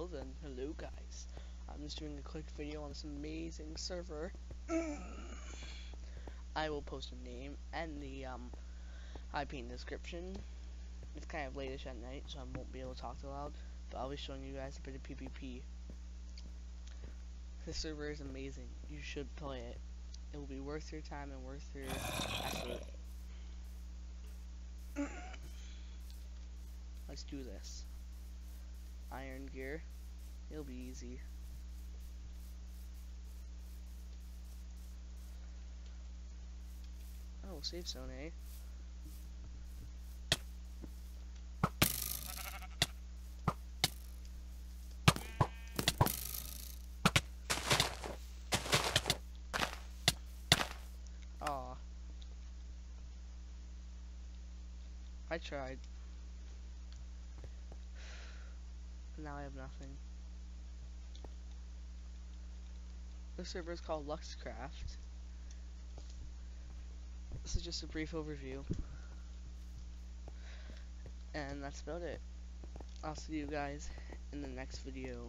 Well hello guys. I'm just doing a quick video on this amazing server. I will post a name and the um, IP in the description. It's kind of lateish at night, so I won't be able to talk too loud. But I'll be showing you guys a bit of PvP. This server is amazing. You should play it. It will be worth your time and worth your effort. Let's do this. Iron gear. It'll be easy. Oh, safe zone, eh? Aw. I tried. But now I have nothing. The server is called Luxxcraft. This is just a brief overview. And that's about it. I'll see you guys in the next video.